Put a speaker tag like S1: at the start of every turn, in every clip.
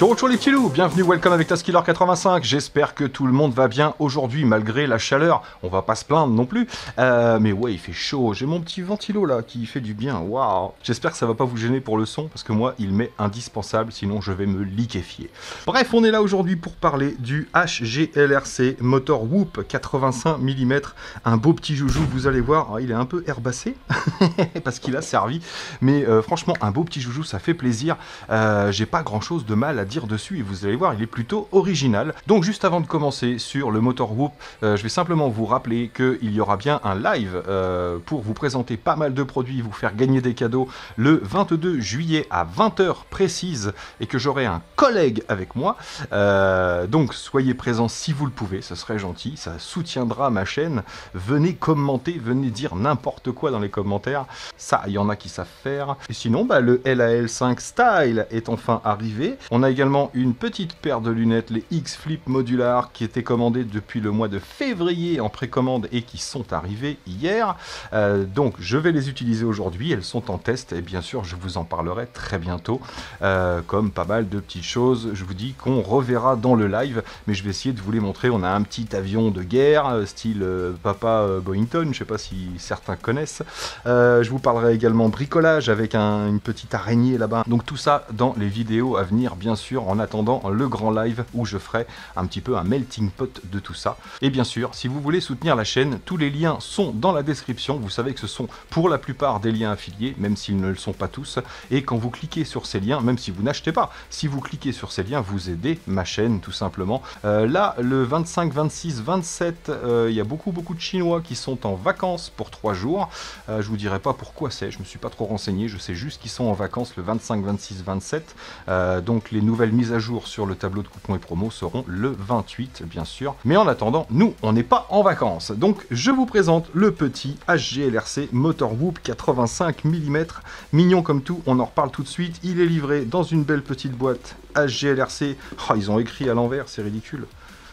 S1: Bonjour les petits loups, bienvenue, welcome avec Taskiller 85. J'espère que tout le monde va bien aujourd'hui malgré la chaleur. On va pas se plaindre non plus. Euh, mais ouais, il fait chaud. J'ai mon petit ventilo là qui fait du bien. Waouh. J'espère que ça va pas vous gêner pour le son parce que moi, il m'est indispensable. Sinon, je vais me liquéfier. Bref, on est là aujourd'hui pour parler du HGLRC Motor Whoop 85 mm. Un beau petit joujou. Vous allez voir, il est un peu herbassé parce qu'il a servi. Mais euh, franchement, un beau petit joujou, ça fait plaisir. Euh, J'ai pas grand chose de mal à dire dessus et vous allez voir, il est plutôt original. Donc juste avant de commencer sur le motor Whoop, euh, je vais simplement vous rappeler qu'il y aura bien un live euh, pour vous présenter pas mal de produits, vous faire gagner des cadeaux le 22 juillet à 20h précise et que j'aurai un collègue avec moi. Euh, donc soyez présents si vous le pouvez, ce serait gentil, ça soutiendra ma chaîne. Venez commenter, venez dire n'importe quoi dans les commentaires. Ça, il y en a qui savent faire. Et sinon, bah, le LAL5 Style est enfin arrivé. On a également une petite paire de lunettes, les X Flip Modular, qui étaient commandées depuis le mois de février en précommande et qui sont arrivées hier. Euh, donc je vais les utiliser aujourd'hui, elles sont en test et bien sûr je vous en parlerai très bientôt. Euh, comme pas mal de petites choses, je vous dis qu'on reverra dans le live, mais je vais essayer de vous les montrer. On a un petit avion de guerre, euh, style Papa Boeington, je sais pas si certains connaissent. Je vous parlerai également bricolage avec un- une petite araignée là-bas. Donc tout ça dans les vidéos à venir, bien sûr, en attendant le grand live où je ferai un petit peu un melting pot de tout ça. Et bien sûr, si vous voulez soutenir la chaîne, tous les liens sont dans la description. Vous savez que ce sont pour la plupart des liens affiliés, même s'ils ne le sont pas tous. Et quand vous cliquez sur ces liens, même si vous n'achetez pas, si vous cliquez sur ces liens, vous aidez ma chaîne tout simplement. Euh, là, le 25, 26, 27, euh, il y a beaucoup beaucoup de Chinois qui sont en vacances pour 3 jours. Euh, je vous dirai pas pourquoi c'est, je me suis pas trop renseigné, je sais juste qu'ils sont en vacances le 25, 26, 27. Euh, donc les nouvelles mises à jour sur le tableau de coupons et promos seront le 28 bien sûr. Mais en attendant, nous on n'est pas en vacances. Donc je vous présente le petit HGLRC Motor Whoop 85 mm. Mignon comme tout, on en reparle tout de suite. Il est livré dans une belle petite boîte HGLRC. Oh, ils ont écrit à l'envers, c'est ridicule.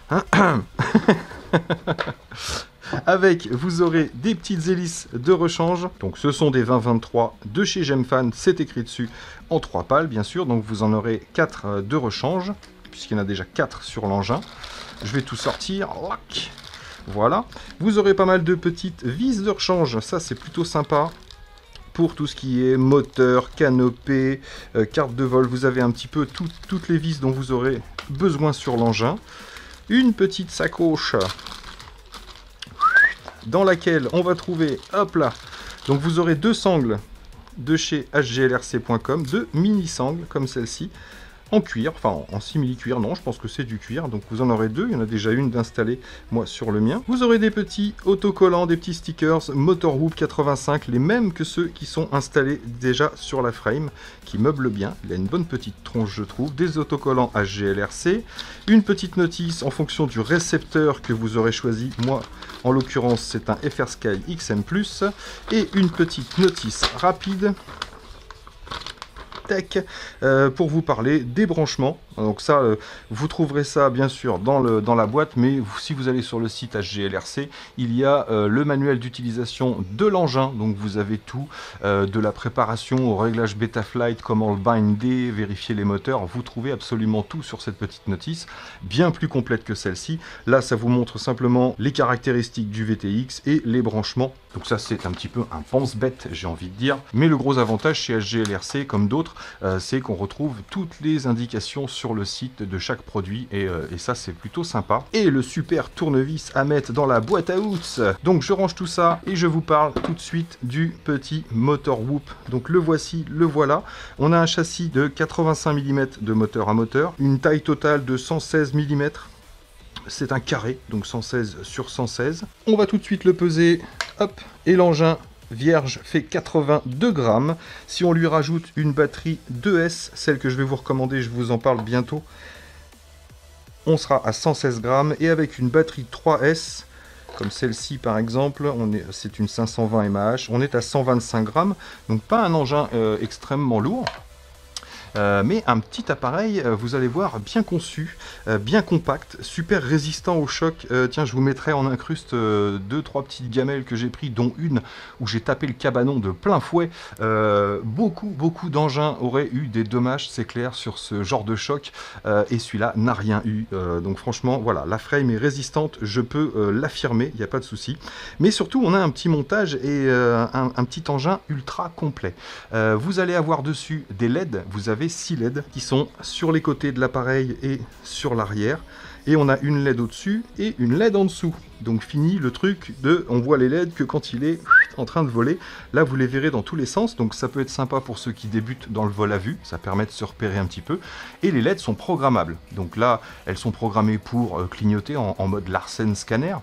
S1: Avec, vous aurez des petites hélices de rechange. Donc, ce sont des 2023 de chez Gemfan. C'est écrit dessus en trois pales, bien sûr. Donc, vous en aurez 4 de rechange, puisqu'il y en a déjà 4 sur l'engin. Je vais tout sortir. Voilà. Vous aurez pas mal de petites vis de rechange. Ça, c'est plutôt sympa. Pour tout ce qui est moteur, canopée, euh, carte de vol, vous avez un petit peu tout- toutes les vis dont vous aurez besoin sur l'engin. Une petite sacoche dans laquelle on va trouver, hop là, donc vous aurez deux sangles de chez hglrc.com, deux mini sangles comme celle-ci, en cuir, enfin en simili-cuir, non, je pense que c'est du cuir, donc vous en aurez deux, il y en a déjà une d'installée, moi, sur le mien. Vous aurez des petits autocollants, des petits stickers Motor Whoop 85, les mêmes que ceux qui sont installés déjà sur la frame, qui meublent bien, il a une bonne petite tronche, je trouve, des autocollants HGLRC, une petite notice en fonction du récepteur que vous aurez choisi, moi, en l'occurrence, c'est un FR Sky XM+, et une petite notice rapide euh, pour vous parler des branchements. Donc ça, euh, vous trouverez ça bien sûr dans, le, dans la boîte, mais si vous allez sur le site HGLRC, il y a euh, le manuel d'utilisation de l'engin. Donc vous avez tout, euh, de la préparation au réglage Betaflight, comment le binder, vérifier les moteurs. Vous trouvez absolument tout sur cette petite notice, bien plus complète que celle-ci. Là, ça vous montre simplement les caractéristiques du VTX et les branchements. Donc ça, c'est un petit peu un pense-bête, j'ai envie de dire. Mais le gros avantage chez HGLRC, comme d'autres, c'est qu'on retrouve toutes les indications sur le site de chaque produit et, euh, et ça c'est plutôt sympa. Et le super tournevis à mettre dans la boîte à outils. Donc je range tout ça et je vous parle tout de suite du petit motor Whoop. Donc le voici, le voilà. On a un châssis de 85 mm de moteur à moteur, une taille totale de 116 mm. C'est un carré, donc 116 sur 116. On va tout de suite le peser. Hop, et l'engin vierge fait 82 grammes. Si on lui rajoute une batterie 2S, celle que je vais vous recommander, je vous en parle bientôt, on sera à 116 grammes. Et avec une batterie 3S, comme celle-ci par exemple, c'est une 520 mAh, on est à 125 grammes. Donc pas un engin euh, extrêmement lourd. Mais un petit appareil, vous allez voir, bien conçu, bien compact, super résistant au choc. tiens, je vous mettrai en incruste deux, trois petites gamelles que j'ai pris, dont une où j'ai tapé le cabanon de plein fouet. beaucoup, beaucoup d'engins auraient eu des dommages, c'est clair, sur ce genre de choc, et celui-là n'a rien eu. donc franchement, voilà, la frame est résistante, je peux l'affirmer, il n'y a pas de souci. Mais surtout, on a un petit montage et un, un, petit engin ultra complet. vous allez avoir dessus des LED, vous avez 6 LED qui sont sur les côtés de l'appareil et sur l'arrière. Et on a une LED au-dessus et une LED en dessous. Donc fini le truc de on voit les LED que quand il est en train de voler. Là vous les verrez dans tous les sens, donc ça peut être sympa pour ceux qui débutent dans le vol à vue, ça permet de se repérer un petit peu. Et les LED sont programmables. Donc là elles sont programmées pour euh, clignoter en mode Larsen scanner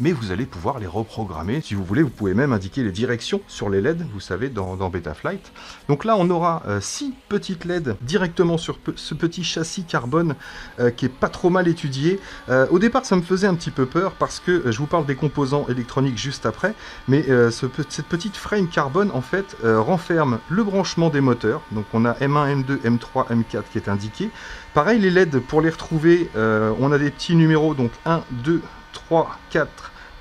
S1: mais vous allez pouvoir les reprogrammer. Si vous voulez, vous pouvez même indiquer les directions sur les LED, vous savez, dans, Betaflight. Donc là, on aura 6 euh, petites LED directement sur ce petit châssis carbone euh, qui est pas trop mal étudié. Euh, au départ, ça me faisait un petit peu peur parce que je vous parle des composants électroniques juste après, mais cette petite frame carbone, en fait, renferme le branchement des moteurs. Donc on a M1, M2, M3, M4 qui est indiqué. Pareil, les LED, pour les retrouver, on a des petits numéros, donc 1, 2, 3, 4,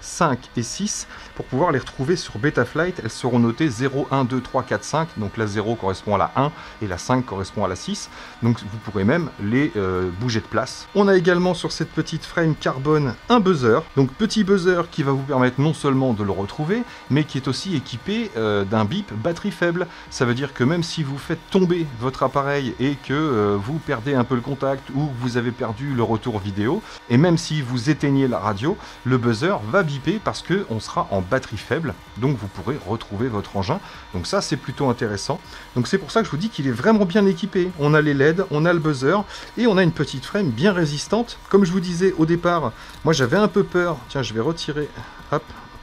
S1: 5 et 6 pour pouvoir les retrouver sur Betaflight, elles seront notées 0, 1, 2, 3, 4, 5. Donc la 0 correspond à la 1 et la 5 correspond à la 6. Donc vous pourrez même les euh, bouger de place. On a également sur cette petite frame carbone un buzzer. Donc petit buzzer qui va vous permettre non seulement de le retrouver, mais qui est aussi équipé euh, d'un bip batterie faible. Ça veut dire que même si vous faites tomber votre appareil et que euh, vous perdez un peu le contact ou vous avez perdu le retour vidéo, et même si vous éteignez la radio, le buzzer va parce qu'on sera en batterie faible, donc vous pourrez retrouver votre engin. Donc ça, c'est plutôt intéressant. Donc c'est pour ça que je vous dis qu'il est vraiment bien équipé. On a les LED, on a le buzzer, et on a une petite frame bien résistante. Comme je vous disais au départ, moi j'avais un peu peur. Tiens, je vais retirer,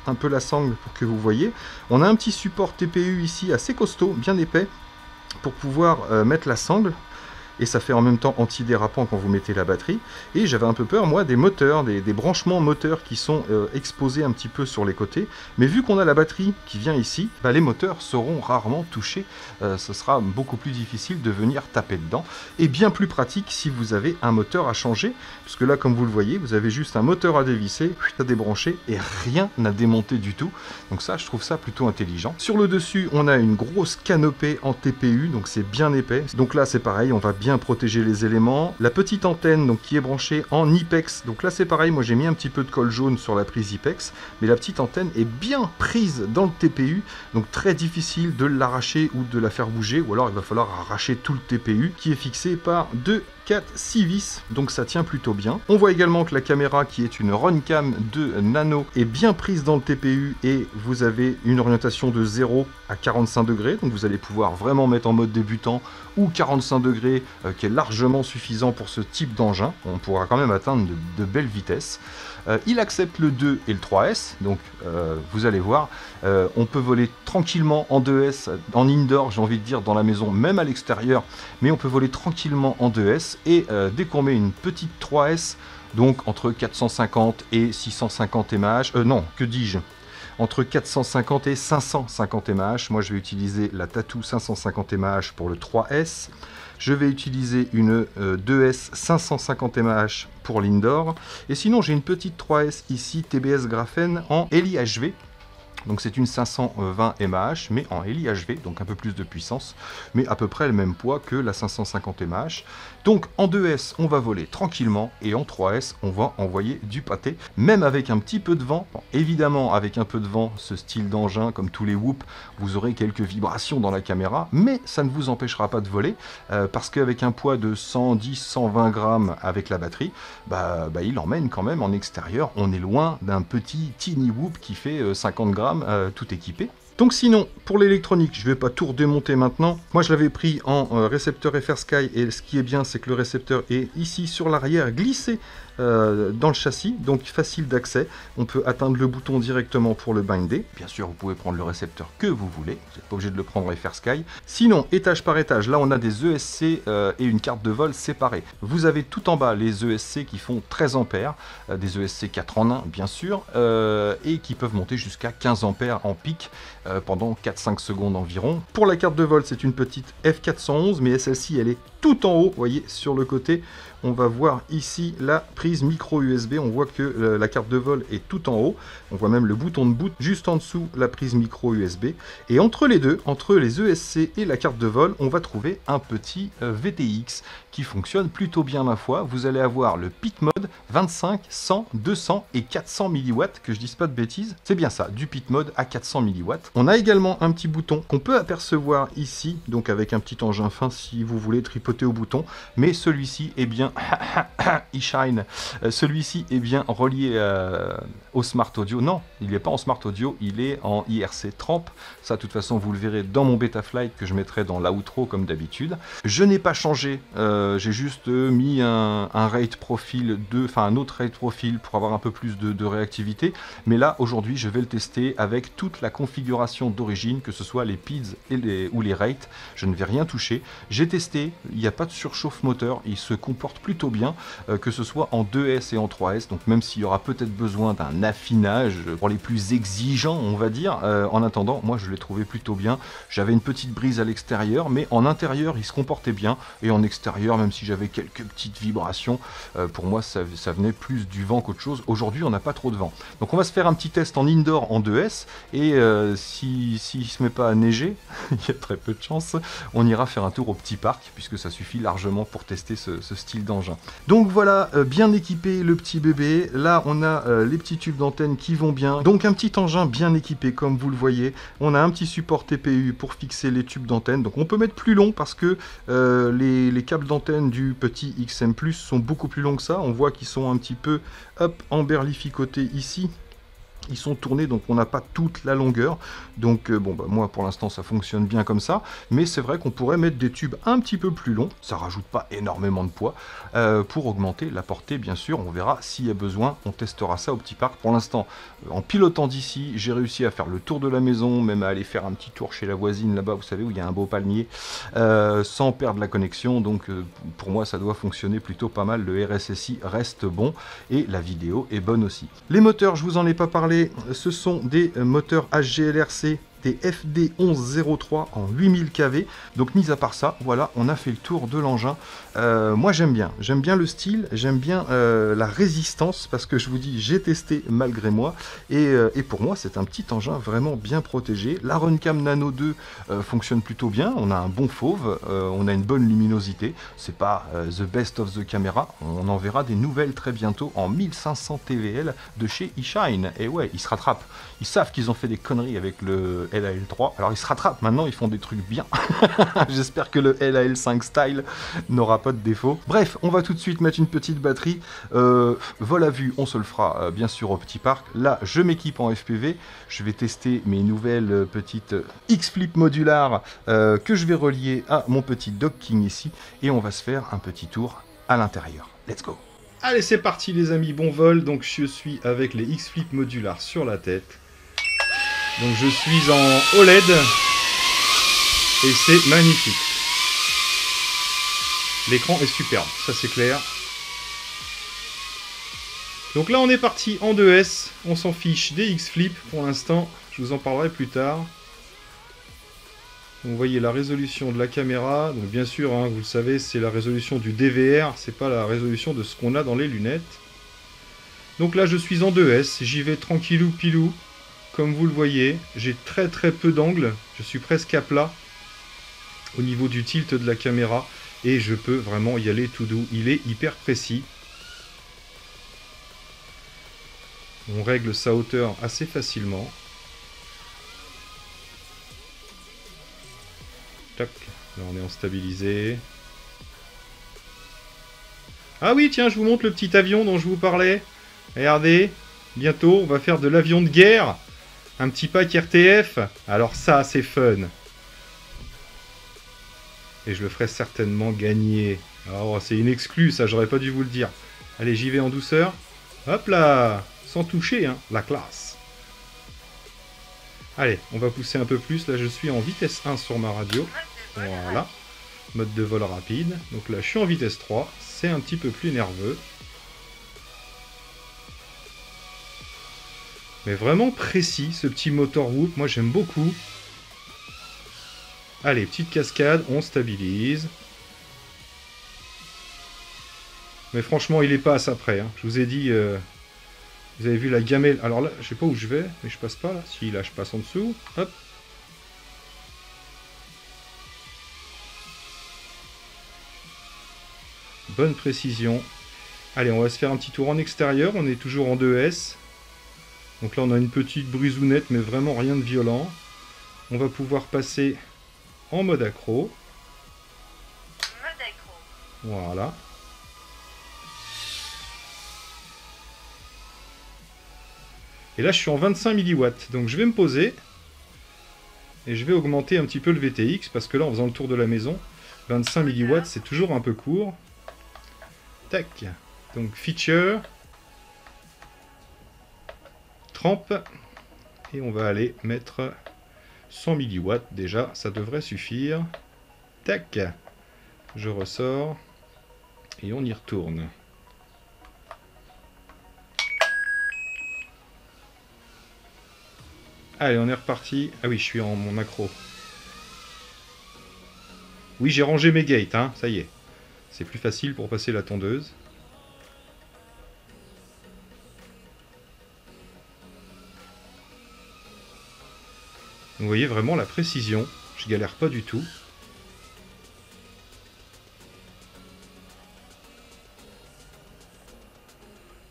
S1: un peu la sangle pour que vous voyez. On a un petit support TPU ici assez costaud, bien épais, pour pouvoir euh, mettre la sangle et ça fait en même temps antidérapant quand vous mettez la batterie. Et j'avais un peu peur, moi, des moteurs, des, branchements moteurs qui sont euh, exposés un petit peu sur les côtés. Mais vu qu'on a la batterie qui vient ici, bah, les moteurs seront rarement touchés. Euh, ce sera beaucoup plus difficile de venir taper dedans. Et bien plus pratique si vous avez un moteur à changer. Puisque là, comme vous le voyez, vous avez juste un moteur à dévisser, à débrancher et rien à démonter du tout. Donc ça, je trouve ça plutôt intelligent. Sur le dessus, on a une grosse canopée en TPU, donc c'est bien épais. Donc là, c'est pareil, on va bien protéger les éléments. La petite antenne donc, qui est branchée en IPEX, donc là c'est pareil, moi j'ai mis un petit peu de colle jaune sur la prise IPEX, mais la petite antenne est bien prise dans le TPU, donc très difficile de l'arracher ou de la faire bouger, ou alors il va falloir arracher tout le TPU qui est fixé par deux 4 6 vis, donc ça tient plutôt bien. On voit également que la caméra qui est une Runcam de Nano est bien prise dans le TPU et vous avez une orientation de 0 à 45 degrés, donc vous allez pouvoir vraiment mettre en mode débutant ou 45 degrés euh, qui est largement suffisant pour ce type d'engin. On pourra quand même atteindre de belles vitesses. Euh, il accepte le 2 et le 3S, donc euh, vous allez voir, euh, on peut voler tranquillement en 2S, en indoor, j'ai envie de dire, dans la maison, même à l'extérieur, mais on peut voler tranquillement en 2S, et dès qu'on met une petite 3S, donc entre 450 et 650 mAh, non, que dis-je entre 450 et 550 mAh. Moi, je vais utiliser la Tattoo 550 mAh pour le 3S. Je vais utiliser une 2S 550 mAh pour l'indoor. Et sinon, j'ai une petite 3S ici, TBS Graphene en LIHV. Donc c'est une 520 mAh, mais en LIHV, donc un peu plus de puissance, mais à peu près le même poids que la 550 mAh. Donc en 2S, on va voler tranquillement, et en 3S, on va envoyer du pâté, même avec un petit peu de vent. évidemment, avec un peu de vent, ce style d'engin, comme tous les Whoop, vous aurez quelques vibrations dans la caméra, mais ça ne vous empêchera pas de voler, euh, parce qu'avec un poids de 110-120 grammes avec la batterie, bah, bah, il emmène quand même en extérieur. On est loin d'un petit teeny Whoop qui fait 50 euh, grammes euh, tout équipé. Donc sinon, pour l'électronique, je ne vais pas tout redémonter maintenant. Moi, je l'avais pris en euh, récepteur FR Sky et ce qui est bien, c'est que le récepteur est ici sur l'arrière, glissé euh, dans le châssis, donc facile d'accès. On peut atteindre le bouton directement pour le binder. Bien sûr, vous pouvez prendre le récepteur que vous voulez. Vous n'êtes pas obligé de le prendre FR Sky. Sinon, étage par étage, là, on a des ESC euh, et une carte de vol séparée. Vous avez tout en bas les ESC qui font 13 ampères, des ESC 4 en 1, bien sûr, et qui peuvent monter jusqu'à 15 ampères en pic. euh, pendant 4-5 secondes environ. Pour la carte de vol, c'est une petite F411, mais celle-ci, elle est tout en haut, vous voyez, sur le côté. On va voir ici la prise micro USB. On voit que euh, la carte de vol est tout en haut. On voit même le bouton de boot juste en dessous la prise micro USB. Et entre les deux, entre les ESC et la carte de vol, on va trouver un petit euh, VTX qui fonctionne plutôt bien ma foi. Vous allez avoir le pit 25, 100, 200 et 400 mW, que je dise pas de bêtises. C'est bien ça, du pit mode à 400 mW. On a également un petit bouton qu'on peut apercevoir ici, donc avec un petit engin fin si vous voulez tripoter au bouton. Mais celui-ci est bien e-shine. Euh, celui-ci est bien relié euh, au Smart Audio. Non, il n'est pas en Smart Audio, il est en IRC Tramp. Ça, de toute façon, vous le verrez dans mon Betaflight que je mettrai dans l'outro comme d'habitude. Je n'ai pas changé, euh, j'ai juste mis un, rate profil 2, enfin un autre rate profil pour avoir un peu plus de, réactivité. Mais là, aujourd'hui, je vais le tester avec toute la configuration d'origine, que ce soit les PIDs et les, ou les rates. Je ne vais rien toucher. J'ai testé, il n'y a pas de surchauffe moteur, il se comporte plutôt bien, euh, que ce soit en 2S et en 3S. Donc même s'il y aura peut-être besoin d'un affinage pour les plus exigeants, on va dire, euh, en attendant, moi je l'ai trouvé plutôt bien. J'avais une petite brise à l'extérieur, mais en intérieur il se comportait bien, et en extérieur, même si j'avais quelques petites vibrations, euh, pour moi ça, venait plus du vent qu'autre chose. Aujourd'hui on n'a pas trop de vent. Donc on va se faire un petit test en indoor en 2S, et s'il si, ne se met pas à neiger, il y a très peu de chance, on ira faire un tour au petit parc, puisque ça suffit largement pour tester ce, style d'engin. Donc voilà, euh, bien équipé le petit bébé. Là, on a euh, les petits tubes d'antenne qui vont bien. Donc un petit engin bien équipé, comme vous le voyez. On a un petit support TPU pour fixer les tubes d'antenne. Donc on peut mettre plus long parce que euh, les, les, câbles d'antenne du petit XM sont beaucoup plus longs que ça. On voit qu'ils sont un petit peu hop, emberlificotés ici ils sont tournés donc on n'a pas toute la longueur. Donc euh, bon bah moi pour l'instant ça fonctionne bien comme ça. Mais c'est vrai qu'on pourrait mettre des tubes un petit peu plus longs. Ça rajoute pas énormément de poids euh, pour augmenter la portée bien sûr. On verra s'il y a besoin. On testera ça au petit parc. Pour l'instant en pilotant d'ici j'ai réussi à faire le tour de la maison même à aller faire un petit tour chez la voisine là-bas vous savez où il y a un beau palmier euh, sans perdre la connexion. Donc pour moi ça doit fonctionner plutôt pas mal. Le RSSI reste bon et la vidéo est bonne aussi. Les moteurs je vous en ai pas parlé ce sont des moteurs HGLRC FD1103 en 8000 kV. Donc mis à part ça, voilà, on a fait le tour de l'engin. Euh, moi j'aime bien, j'aime bien le style, j'aime bien euh, la résistance parce que je vous dis j'ai testé malgré moi. Et, euh, et pour moi c'est un petit engin vraiment bien protégé. La Runcam Nano 2 fonctionne plutôt bien, on a un bon fauve, on a une bonne luminosité, c'est pas the best of the camera, on en verra des nouvelles très bientôt en 1500 TVL de chez eShine et ouais ils se rattrapent, ils savent qu'ils ont fait des conneries avec le LAL3. Alors ils se rattrapent maintenant, ils font des trucs bien. J'espère que le LAL5 Style n'aura pas de défaut. Bref, on va tout de suite mettre une petite batterie. Euh, vol à vue, on se le fera euh, bien sûr au petit parc. Là, je m'équipe en FPV. Je vais tester mes nouvelles euh, petites X-Flip modulaires que je vais relier à mon petit docking ici. Et on va se faire un petit tour à l'intérieur. Let's go Allez, c'est parti les amis, bon vol. Donc je suis avec les X-Flip modulaires sur la tête. Donc je suis en OLED et c'est magnifique. L'écran est superbe, ça c'est clair. Donc là on est parti en 2S, on s'en fiche des X-Flip pour l'instant, je vous en parlerai plus tard. vous voyez la résolution de la caméra, donc bien sûr hein, vous le savez c'est la résolution du DVR, c'est pas la résolution de ce qu'on a dans les lunettes. Donc là je suis en 2S, j'y vais tranquillou pilou. Comme vous le voyez, j'ai très très peu d'angle, je suis presque à plat au niveau du tilt de la caméra et je peux vraiment y aller tout doux. Il est hyper précis. On règle sa hauteur assez facilement. Tac, là on est en stabilisé. Ah oui, tiens, je vous montre le petit avion dont je vous parlais. Regardez, bientôt on va faire de l'avion de guerre. Un petit pack RTF Alors ça, c'est fun. Et je le ferai certainement gagner. Alors, c'est une exclue, ça, j'aurais pas dû vous le dire. Allez, j'y vais en douceur. Hop là Sans toucher, hein, la classe. Allez, on va pousser un peu plus. Là, je suis en vitesse 1 sur ma radio. Voilà. Mode de vol rapide. Donc là, je suis en vitesse 3. C'est un petit peu plus nerveux. Mais vraiment précis, ce petit motor whoop. Moi, j'aime beaucoup. Allez, petite cascade, on stabilise. Mais franchement, il est pas à ça près. Hein. Je vous ai dit... Euh, vous avez vu la gamelle. Alors là, je sais pas où je vais, mais je passe pas là. Si, là, je passe en dessous. Hop. Bonne précision. Allez, on va se faire un petit tour en extérieur. On est toujours en 2S. Donc là, on a une petite brisounette, mais vraiment rien de violent. On va pouvoir passer en mode accro. Voilà. Et là, je suis en 25 mW. Donc je vais me poser. Et je vais augmenter un petit peu le VTX. Parce que là, en faisant le tour de la maison, 25 mW, c'est toujours un peu court. Tac. Donc feature. Et on va aller mettre 100 mW. Déjà, ça devrait suffire. Tac. Je ressors. Et on y retourne. Allez, on est reparti. Ah oui, je suis en mon macro. Oui, j'ai rangé mes gates, hein, ça y est. C'est plus facile pour passer la tondeuse. Vous voyez vraiment la précision. Je galère pas du tout.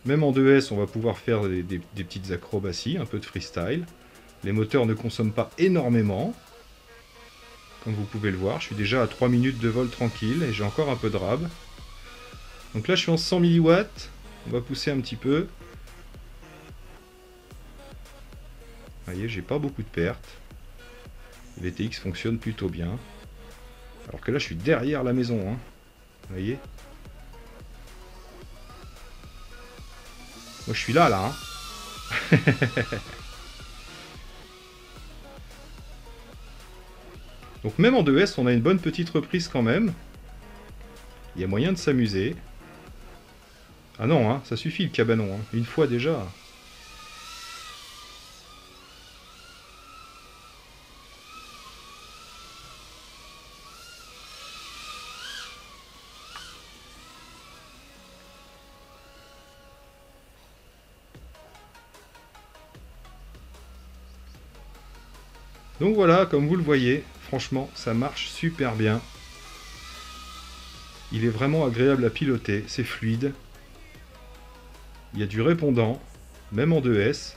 S1: Même en 2S, on va pouvoir faire des, petites acrobaties, un peu de freestyle. Les moteurs ne consomment pas énormément. Comme vous pouvez le voir, je suis déjà à 3 minutes de vol tranquille et j'ai encore un peu de rab. Donc là, je suis en 100 mW. On va pousser un petit peu. Vous voyez, j'ai pas beaucoup de pertes. VTX fonctionne plutôt bien. Alors que là, je suis derrière la maison. Hein. Vous voyez? Moi, je suis là, là. Hein. Donc même en 2S, on a une bonne petite reprise quand même. Il y a moyen de s'amuser. Ah non, hein, ça suffit le cabanon. Hein. Une fois déjà. Donc voilà, comme vous le voyez, franchement, ça marche super bien. Il est vraiment agréable à piloter, c'est fluide. Il y a du répondant, même en 2S.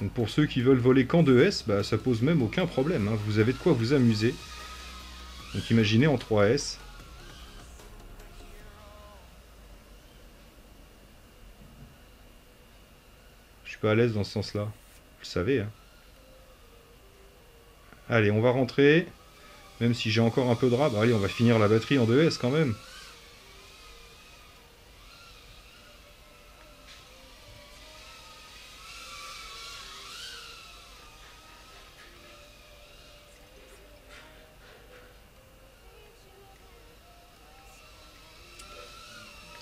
S1: Donc pour ceux qui veulent voler qu'en 2S, bah, ça pose même aucun problème. Hein. Vous avez de quoi vous amuser. Donc imaginez en 3S. Je suis pas à l'aise dans ce sens-là. Vous le savez. Hein. Allez, on va rentrer. Même si j'ai encore un peu de rab. Allez, on va finir la batterie en 2S quand même.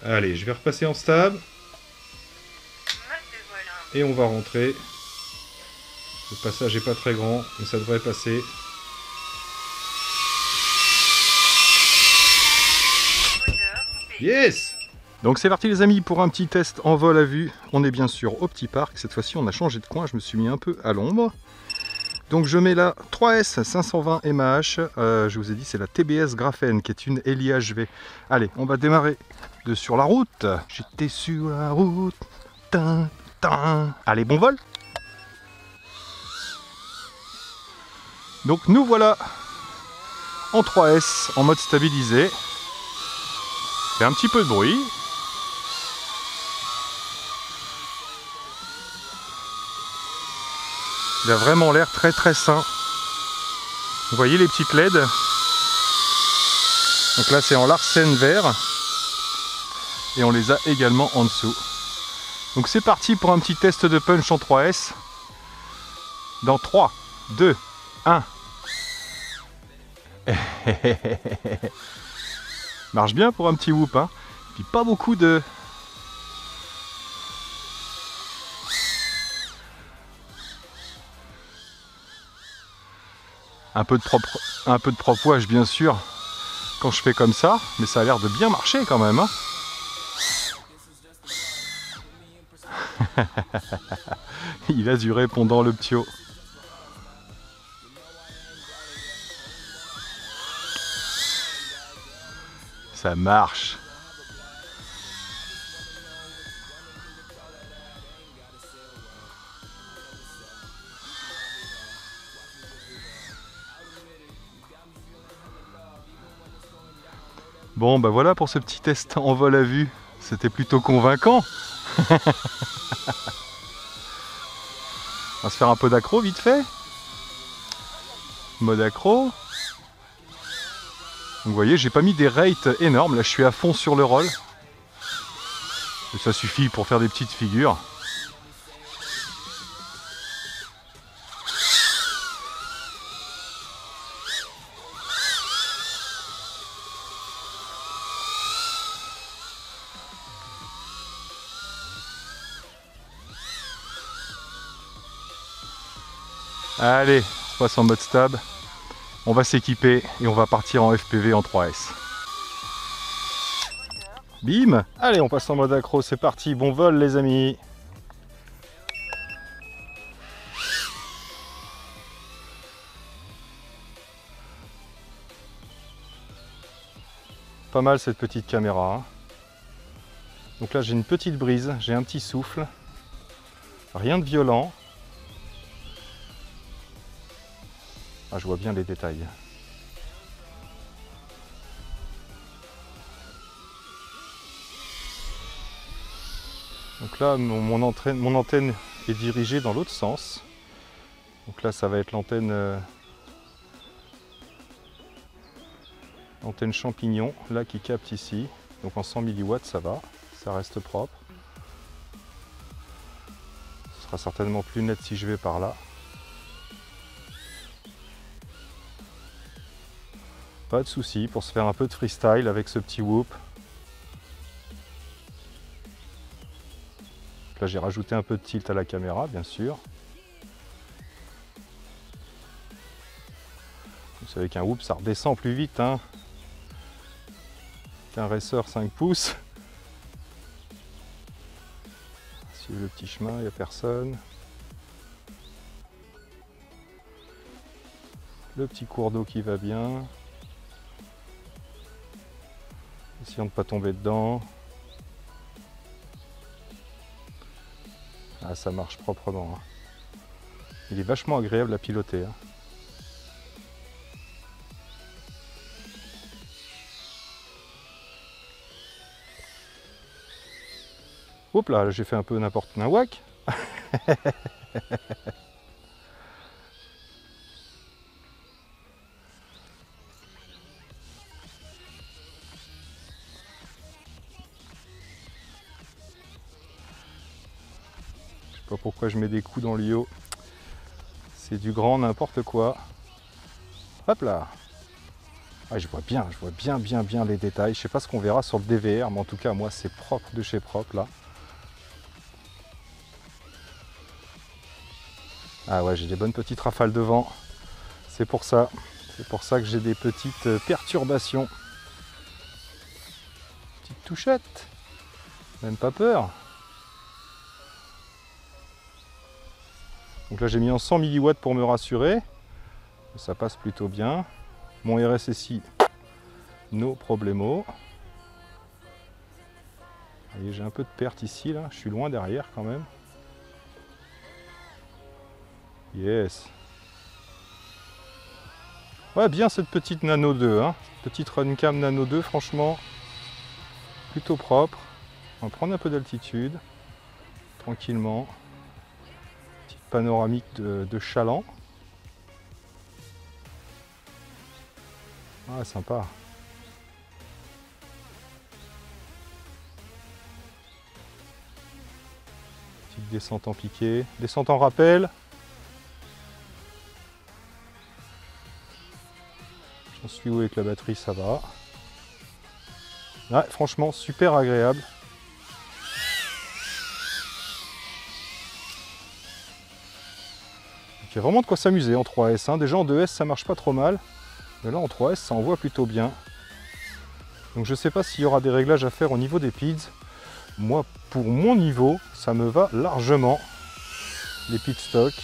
S1: Allez, je vais repasser en stab. Et on va rentrer. Le passage n'est pas très grand, mais ça devrait passer. Yes donc c'est parti les amis pour un petit test en vol à vue. On est bien sûr au petit parc. Cette fois-ci on a changé de coin, je me suis mis un peu à l'ombre. Donc je mets la 3S 520 MAH. je vous ai dit c'est la TBS Graphène qui est une LIHV. Allez, on va démarrer de sur la route. J'étais sur la route. Allez, bon vol Donc nous voilà en 3S en mode stabilisé. A un petit peu de bruit. Il a vraiment l'air très très sain. Vous voyez les petites LED Donc là c'est en Larsen vert. Et on les a également en dessous. Donc c'est parti pour un petit test de punch en 3S. Dans 3, 2, 1. Marche bien pour un petit whoop, hein Puis pas beaucoup de... Un peu de propre, un bien sûr, quand je fais comme ça, mais ça a l'air de bien marcher quand même, hein. Il a du répondant le ptio. Ça marche. Bon, bah voilà pour ce petit test en vol à vue. C'était plutôt convaincant. On va se faire un peu d'accro vite fait. Mode accro. Vous voyez, j'ai pas mis des rates énormes. Là, je suis à fond sur le roll. Et ça suffit pour faire des petites figures. Allez, on passe en mode stab. On va s'équiper et on va partir en FPV en 3S. Bim Allez, on passe en mode accro, c'est parti. Bon vol les amis Pas mal cette petite caméra. Hein. Donc là j'ai une petite brise, j'ai un petit souffle. Rien de violent, Ah, je vois bien les détails. Donc là, mon, antenne, est dirigée dans l'autre sens. Donc là, ça va être l'antenne euh, champignon, là qui capte ici. Donc en 100 mW, ça va, ça reste propre. Ce sera certainement plus net si je vais par là. Pas de souci pour se faire un peu de freestyle avec ce petit whoop. Là j'ai rajouté un peu de tilt à la caméra bien sûr. Vous savez qu'un whoop ça redescend plus vite hein, qu'un racer 5 pouces. Suivez le petit chemin, il n'y a personne. Le petit cours d'eau qui va bien. De ne pas tomber dedans. Ah, ça marche proprement. Hein. Il est vachement agréable à piloter. Hein. Là, j'ai fait un peu n'importe un pourquoi je mets des coups dans l'IO. C'est du grand n'importe quoi. Hop là ah, Je vois bien, je vois bien bien bien les détails. Je sais pas ce qu'on verra sur le DVR, mais en tout cas moi c'est propre de chez propre là. Ah ouais, j'ai des bonnes petites rafales de vent. C'est pour ça. C'est pour ça que j'ai des petites euh, perturbations. Petite touchette. Même pas peur. Donc là j'ai mis en 100 mW pour me rassurer. Ça passe plutôt bien. Mon RSSI, no problemo. J'ai un peu de perte ici, là. Je suis loin derrière quand même. Yes. Ouais, bien cette petite Nano 2. Hein. Petite Runcam Nano 2, franchement, plutôt propre. On va prendre un peu d'altitude, tranquillement panoramique de, Chaland. Ah, sympa. Petite descente en piqué. Descente en rappel. J'en suis où avec la batterie, ça va. Ouais, franchement, super agréable. Il vraiment de quoi s'amuser en 3S. Hein. Déjà en 2S ça marche pas trop mal. Mais là en 3S ça envoie plutôt bien. Donc je sais pas s'il y aura des réglages à faire au niveau des PIDs. Moi pour mon niveau ça me va largement. Les pit stock.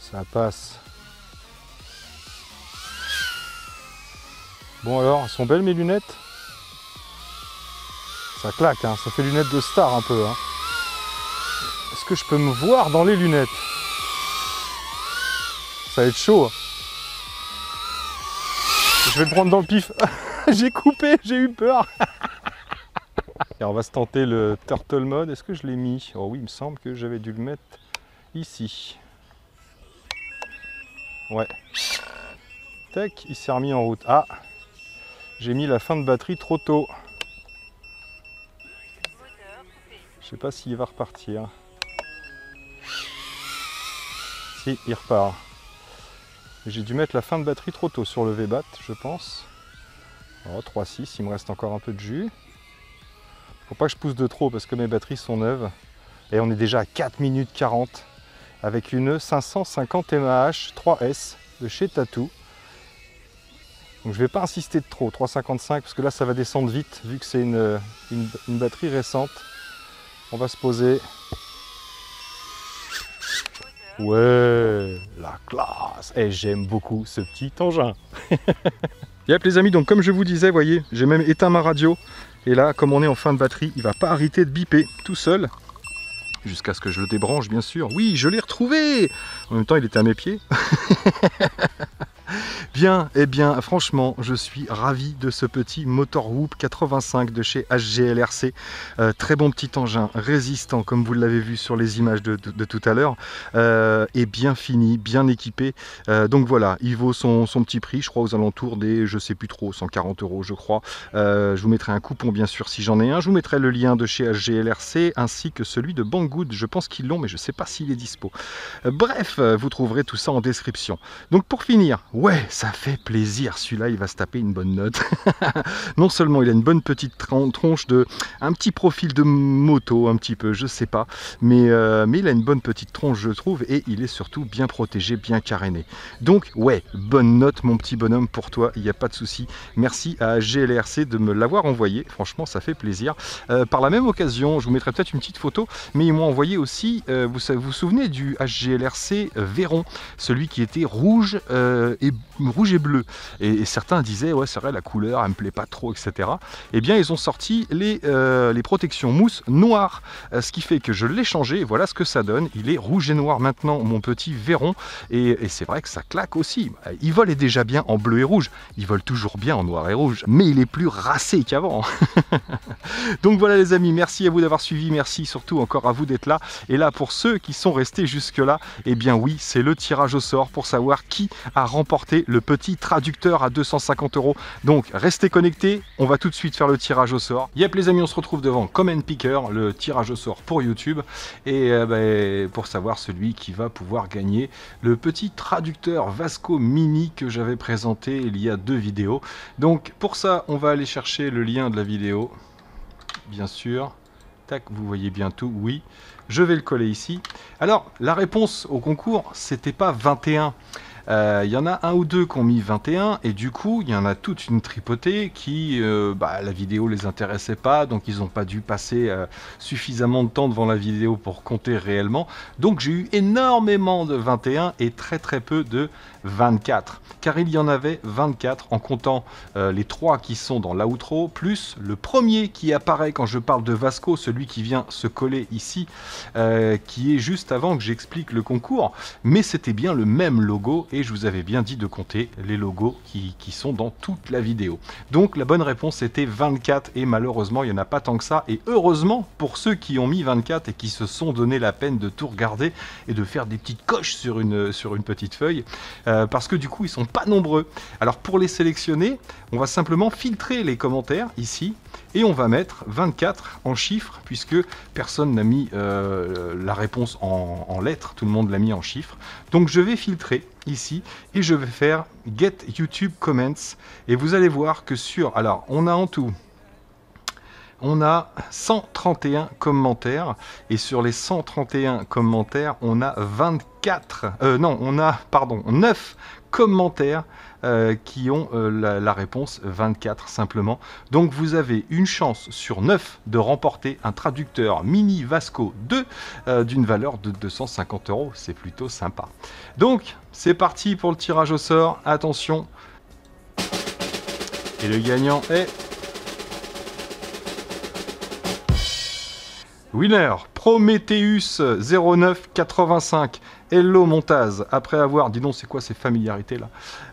S1: Ça passe. Bon alors, elles sont belles mes lunettes? Ça claque, hein, ça fait lunettes de star un peu. Hein. Est-ce que je peux me voir dans les lunettes? Ça va être chaud. Hein. Je vais le prendre dans le pif. j'ai coupé, j'ai eu peur. Et on va se tenter le Turtle Mode. Est-ce que je l'ai mis? Oh oui, il me semble que j'avais dû le mettre ici. Ouais. Tac, il s'est remis en route. Ah J'ai mis la fin de batterie trop tôt. Je sais pas s'il va repartir. Si, il repart. J'ai dû mettre la fin de batterie trop tôt sur le VBAT, je pense. Oh, 3.6, il me reste encore un peu de jus. Faut pas que je pousse de trop parce que mes batteries sont neuves. Et on est déjà à 4 minutes 40 avec une 550 mAh 3S de chez Tattoo. Donc je vais pas insister de trop, 355, parce que là ça va descendre vite, vu que c'est une, une, batterie récente. On va se poser. Ouais, la classe Et j'aime beaucoup ce petit engin Yep les amis, donc comme je vous disais, voyez, j'ai même éteint ma radio. Et là, comme on est en fin de batterie, il va pas arrêter de biper tout seul jusqu'à ce que je le débranche bien sûr. Oui, je l'ai retrouvé En même temps, il était à mes pieds. Bien, eh bien, franchement, je suis ravi de ce petit Motor Whoop 85 de chez HGLRC. Euh, très bon petit engin, résistant, comme vous l'avez vu sur les images de, tout à l'heure, euh, et bien fini, bien équipé. Euh, donc voilà, il vaut son, petit prix, je crois aux alentours des, je sais plus trop, 140 euros, je crois. je vous mettrai un coupon, bien sûr, si j'en ai un. Je vous mettrai le lien de chez HGLRC, ainsi que celui de Banggood. Je pense qu'ils l'ont, mais je ne sais pas s'il est dispo. bref, vous trouverez tout ça en description. Donc pour finir, ouais, ça fait plaisir. Celui-là, il va se taper une bonne note. non seulement il a une bonne petite tronche de... un petit profil de moto, un petit peu, je sais pas. Mais, euh, mais il a une bonne petite tronche, je trouve. Et il est surtout bien protégé, bien caréné. Donc, ouais, bonne note, mon petit bonhomme, pour toi. Il n'y a pas de souci. Merci à GLRC de me l'avoir envoyé. Franchement, ça fait plaisir. Euh, par la même occasion, je vous mettrai peut-être une petite photo. Mais ils m'ont envoyé aussi, euh, vous, vous vous souvenez du HGLRC Véron, celui qui était rouge et rouge et bleu. Et, certains disaient, ouais, c'est vrai, la couleur, elle me plaît pas trop, etc. Eh bien, ils ont sorti les, euh, protections mousse noires, euh, ce qui fait que je l'ai changé, voilà ce que ça donne. Il est rouge et noir maintenant, mon petit Véron, et, c'est vrai que ça claque aussi. Il vole déjà bien en bleu et rouge, il vole toujours bien en noir et rouge, mais il est plus racé qu'avant. Donc voilà les amis, merci à vous d'avoir suivi, merci surtout encore à vous d'être là. Et là, pour ceux qui sont restés jusque-là, eh bien oui, c'est le tirage au sort pour savoir qui a remporté le petit traducteur à 250 euros. Donc restez connectés, on va tout de suite faire le tirage au sort. Yep les amis, on se retrouve devant Comment Picker, le tirage au sort pour YouTube. Et euh, ben, pour savoir celui qui va pouvoir gagner le petit traducteur Vasco Mini que j'avais présenté il y a deux vidéos. Donc pour ça, on va aller chercher le lien de la vidéo, bien sûr. Tac, vous voyez bien tout, oui. Je vais le coller ici. Alors, la réponse au concours, c'était pas 21. Il euh, y en a un ou deux qui ont mis 21 et du coup il y en a toute une tripotée qui euh, bah, la vidéo les intéressait pas donc ils n'ont pas dû passer euh, suffisamment de temps devant la vidéo pour compter réellement. Donc j'ai eu énormément de 21 et très très peu de 24 car il y en avait 24 en comptant les trois qui sont dans l'outro plus le premier qui apparaît quand je parle de Vasco celui qui vient se coller ici qui est juste avant que j'explique le concours. Mais c'était bien le même logo et je vous avais bien dit de compter les logos qui, sont dans toute la vidéo. Donc la bonne réponse était 24 et malheureusement il n'y en a pas tant que ça et heureusement pour ceux qui ont mis 24 et qui se sont donné la peine de tout regarder et de faire des petites coches sur une, sur une petite feuille euh, parce que du coup ils sont pas nombreux. Alors pour les sélectionner on va simplement filtrer les commentaires ici et on va mettre 24 en chiffres puisque personne n'a mis euh, la réponse en lettres, tout le monde l'a mis en chiffres. Donc je vais filtrer ici et je vais faire Get YouTube Comments. Et vous allez voir que sur alors on a en tout on a 131 commentaires et sur les 131 commentaires on a 24 euh, non on a pardon 9 commentaires euh, qui ont euh, la, réponse 24 simplement. Donc vous avez une chance sur 9 de remporter un traducteur mini Vasco 2 euh, d'une valeur de 250 euros. C'est plutôt sympa. Donc c'est parti pour le tirage au sort. Attention. Et le gagnant est... Winner, Prometheus 0985. Hello Montaz, après avoir, dis donc c'est quoi ces familiarités là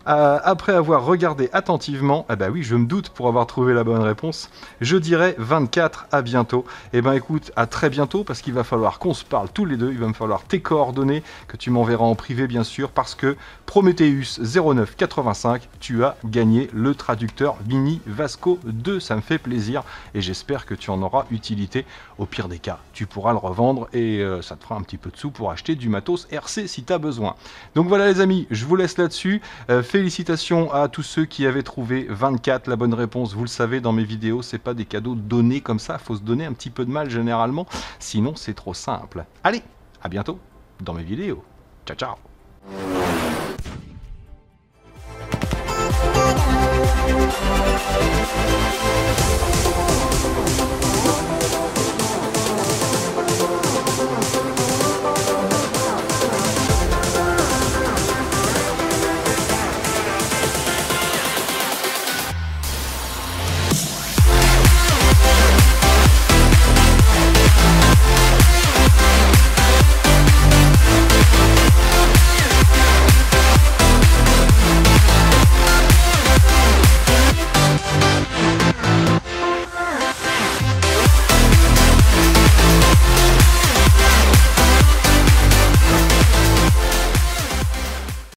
S1: euh, Après avoir regardé attentivement, ah bah oui je me doute pour avoir trouvé la bonne réponse, je dirais 24 à bientôt. Et eh ben écoute, à très bientôt parce qu'il va falloir qu'on se parle tous les deux, il va me falloir tes coordonnées que tu m'enverras en privé bien sûr parce que Prometheus 0985, tu as gagné le traducteur Mini Vasco 2, ça me fait plaisir et j'espère que tu en auras utilité. Au pire des cas, tu pourras le revendre et euh, ça te fera un petit peu de sous pour acheter du matos si tu as besoin. Donc voilà les amis, je vous laisse là-dessus. Euh, félicitations à tous ceux qui avaient trouvé 24 la bonne réponse. Vous le savez, dans mes vidéos, c'est pas des cadeaux donnés comme ça. faut se donner un petit peu de mal généralement, sinon c'est trop simple. Allez, à bientôt dans mes vidéos. Ciao ciao